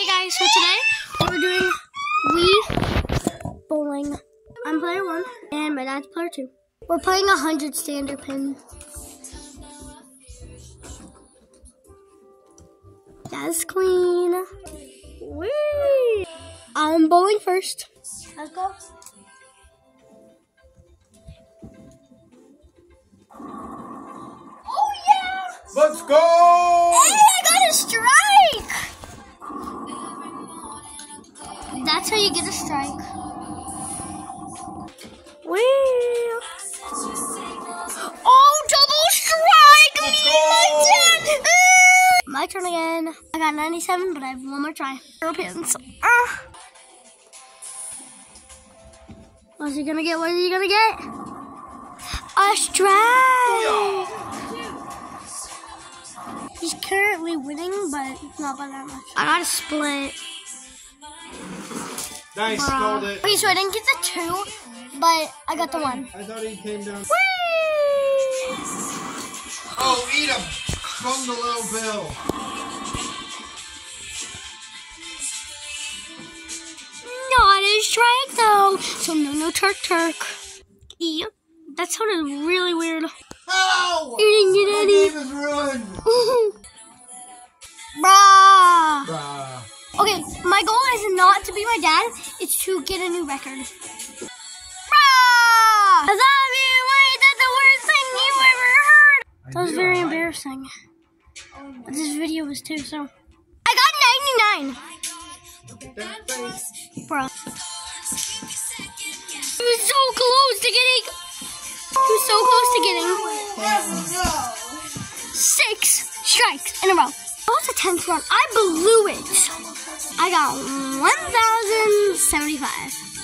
Hey guys, so today we're doing Wii bowling. I'm player one and my dad's player two. We're playing a hundred standard pins. That's queen. Wee! I'm bowling first. Let's go. Oh yeah! Let's go! That's how you get a strike. Whee! Oh, double strike! Let's Me my! Ah! My turn again. I got 97, but I have one more try. Europeans. Ah! What's he gonna get? What is he gonna get? A strike! He's currently winning, but not by that much. I got a split. Nice, called it. Okay, so I didn't get the two, but I got the one. I thought he came down. Whee! Oh, eat him! From the low bill. Not a strike though. So no, no Turk Turk. Yep, that sounded really weird. Ow! You didn't get My any. game is ruined. Bruh. Bruh. Okay, my goal is not to be my dad. It's to get a new record. Bruh. I love you. Wait, that's the worst thing you ever heard. That was very embarrassing. But this video was too, so. I got 99. Look at. Bro. He was so close to getting. He was so close to getting six strikes in a row. Was a 10th run. I blew it. I got 1,075.